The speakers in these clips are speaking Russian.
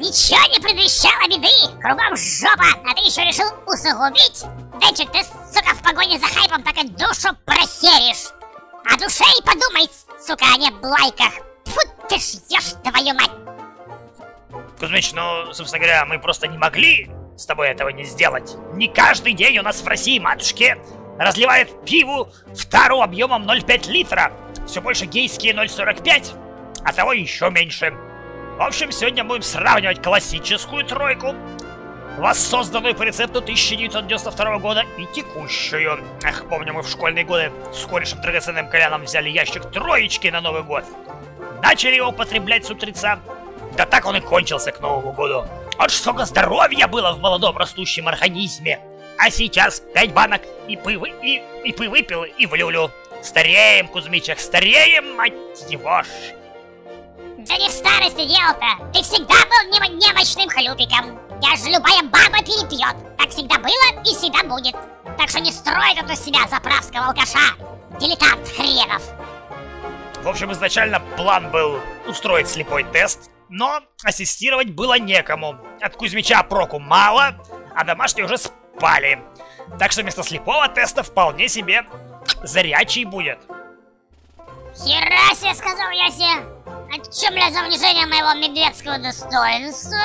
Ничего не предвещало беды! Кругом жопа, а ты еще решил усугубить? Денчик, ты, сука, в погоне за хайпом так и душу просеришь! О душе и подумай, сука, а не блайках! Фу ты ж ешь, твою мать! Кузьмич, ну, собственно говоря, мы просто не могли с тобой этого не сделать. Не каждый день у нас в России матушки разливают пиву в объемом 0,5 литра. Все больше гейские 0,45, а того еще меньше. В общем, сегодня будем сравнивать классическую тройку, воссозданную по рецепту 1992 года и текущую. Эх, помню, мы в школьные годы с корешем драгоценным Коляном взяли ящик троечки на Новый год. Начали его употреблять с утреца. Да так он и кончился к Новому году. Вот сколько здоровья было в молодом растущем организме. А сейчас пять банок и пы, и, и пы выпил, и в люлю. Стареем, Кузьмичек, стареем, мать его ж. Да не в старости дело-то! Ты всегда был нем немощным хлюпиком! Я же любая баба перепьет! Так всегда было и всегда будет! Так что не строй тут из себя заправского алкаша! Дилетант хренов! В общем, изначально план был устроить слепой тест, но ассистировать было некому. От Кузьмича проку мало, а домашние уже спали. Так что вместо слепого теста вполне себе зарячий будет. Хера себе, сказал я себе! А чё, бля, за унижение моего медведского достоинства?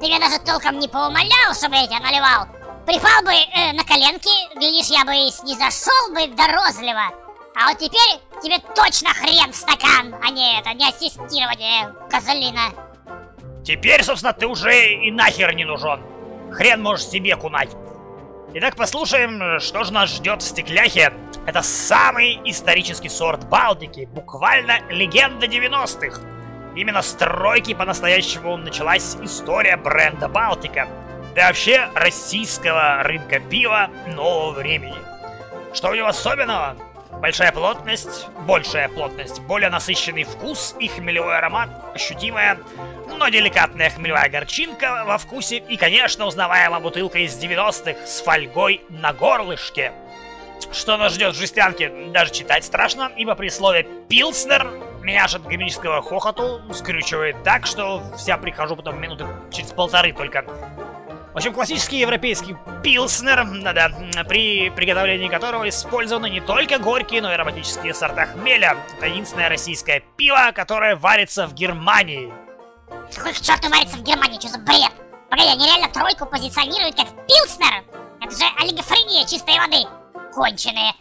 Ты меня даже толком не поумолял, чтобы я тебя наливал. Припал бы э, на коленки, глядишь, я бы и снизошел бы до розлива. А вот теперь тебе точно хрен в стакан, а не это, не ассистирование, козлина. Теперь, собственно, ты уже и нахер не нужен. Хрен можешь себе кунать. Итак, послушаем, что же нас ждет в стекляхе. Это самый исторический сорт Балтики, буквально легенда 90-х. Именно с тройки по-настоящему началась история бренда Балтика. Да вообще российского рынка пива нового времени. Что у него особенного? Большая плотность, большая плотность, более насыщенный вкус и хмелевой аромат, ощутимая, но деликатная хмелевая горчинка во вкусе и, конечно, узнаваемая бутылка из 90-х с фольгой на горлышке. Что нас ждет в жестянке, даже читать страшно, ибо при слове «пилснер» меня аж от гомерического хохоту скрючивает так, что вся прихожу потом минуты через полторы только в общем, классический европейский пилснер, да-да, при приготовлении которого использованы не только горькие, но и ароматические сорта хмеля. Это единственное российское пиво, которое варится в Германии. Какой к черту варится в Германии? Что за бред? Погоди, они реально тройку позиционируют как пилснер? Это же олигофрения чистой воды. Конченые.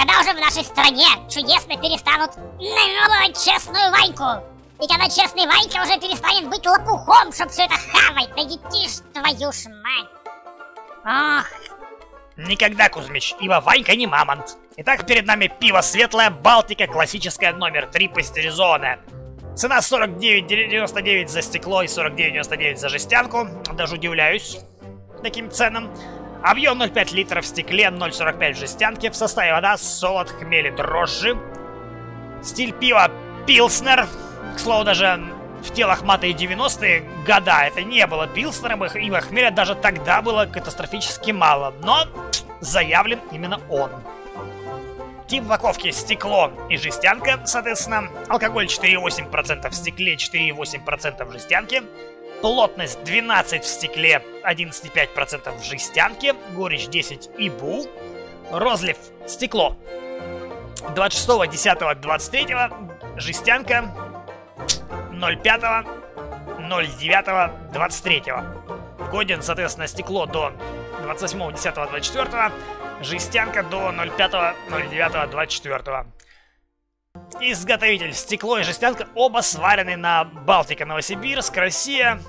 Когда уже в нашей стране чудесно перестанут наебывать честную Ваньку? И когда честный Ванька уже перестанет быть лопухом, чтоб все это хавать, да детишь твою ж мать. Ох. Никогда, Кузьмич, ибо Ванька не мамонт. Итак, перед нами пиво Светлая Балтика, классическая номер 3 пастеризованная. Цена 49,99 за стекло и 49,99 за жестянку. Даже удивляюсь таким ценам. Объем 0,5 литров в стекле, 0,45 в жестянке. В составе вода, солод, хмель и дрожжи. Стиль пива Пилснер. К слову, даже в телах мата и 90-е года это не было Пилснером, и хмеля даже тогда было катастрофически мало. Но заявлен именно он. Тип упаковки стекло и жестянка, соответственно. Алкоголь 4,8% в стекле, 4,8% в жестянке. Плотность 12 в стекле, 11,5% в жестянке. Горечь 10 и бул. Розлив стекло 26, 10, 23, жестянка 05, 09, 23. Годен, соответственно, стекло до 28, 10, 24, жестянка до 05, 09, 24. Изготовитель стекло и жестянка оба сварены на Балтика, Новосибирск, Россия.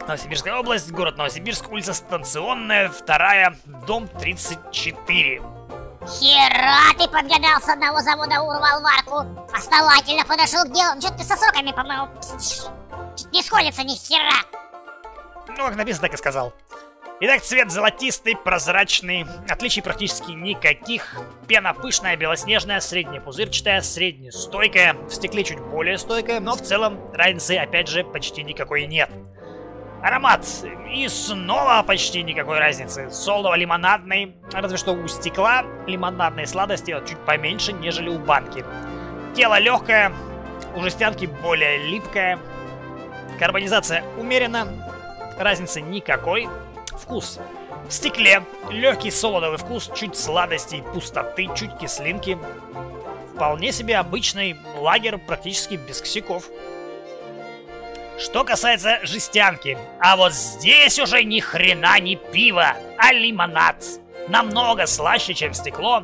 Новосибирская область, город Новосибирск, улица Станционная, вторая, дом 34. Хера ты подгадал с одного завода урвал варку. Основательно подошел к делу. Что ты со сроками, по-моему, не сходится ни хера. Ну, как написано, так и сказал. Итак, цвет золотистый, прозрачный, отличий практически никаких. Пена пышная, белоснежная, среднепузырчатая, среднестойкая, в стекле чуть более стойкая, но в целом разницы, опять же, почти никакой нет. Аромат. И снова почти никакой разницы. Солово-лимонадный, разве что у стекла лимонадной сладости чуть поменьше, нежели у банки. Тело легкое, у жестянки более липкое. Карбонизация умерена, разницы никакой. Вкус. В стекле легкий солодовый вкус, чуть сладости и пустоты, чуть кислинки. Вполне себе обычный лагерь, практически без косяков. Что касается жестянки, а вот здесь уже ни хрена не пиво, а лимонад. Намного слаще, чем стекло.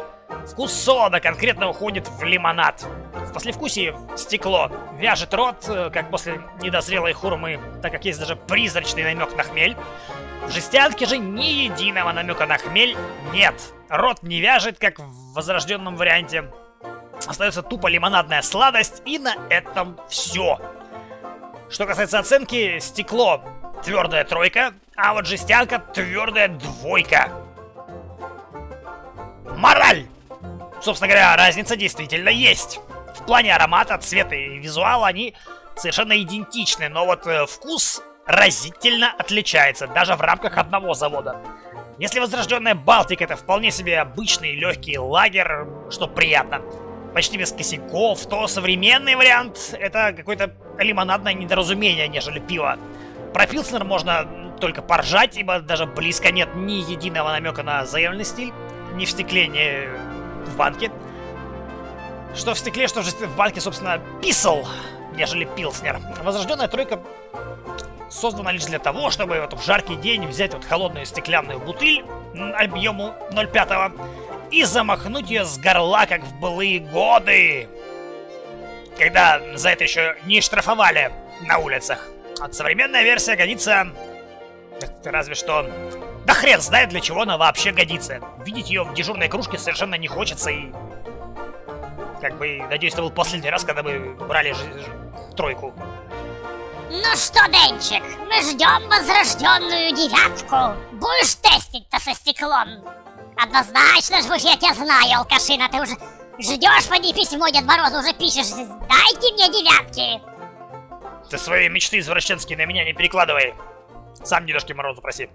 Вкус сода конкретно уходит в лимонад. В послевкусии стекло вяжет рот, э, как после недозрелой хурмы, так как есть даже призрачный намек на хмель. В жестянке же ни единого намека на хмель нет. Рот не вяжет, как в возрожденном варианте. Остается тупо лимонадная сладость, и на этом все. Что касается оценки, стекло твердая тройка, а вот жестянка твердая двойка. Мораль! Собственно говоря, разница действительно есть. В плане аромата, цвета и визуала они совершенно идентичны, но вот э, вкус разительно отличается, даже в рамках одного завода. Если возрожденная Балтика это вполне себе обычный легкий лагерь, что приятно, почти без косяков, то современный вариант это какое-то лимонадное недоразумение, нежели пиво. Про Пилснер можно только поржать, ибо даже близко нет ни единого намека на заявленный стиль, ни в стекле, ни в банке. Что в стекле, что в банке, собственно, писал, нежели Пилснер. Возрожденная тройка создана лишь для того, чтобы вот в жаркий день взять вот холодную стеклянную бутыль объему 0,5 и замахнуть ее с горла, как в былые годы. Когда за это еще не штрафовали на улицах. А современная версия годится... Разве что... Да хрен знает, для чего она вообще годится. Видеть ее в дежурной кружке совершенно не хочется и... Как бы, надеюсь, это был последний раз, когда мы брали тройку. Ну что, Денчик, мы ждем возрожденную девятку. Будешь тестить-то со стеклом? Однозначно ж я тебя знаю, алкашина, ты уже ждешь поди письмо Дед Морозу, уже пишешь, дайте мне девятки. Ты свои мечты извращенские на меня не перекладывай. Сам Дедушке Морозу проси.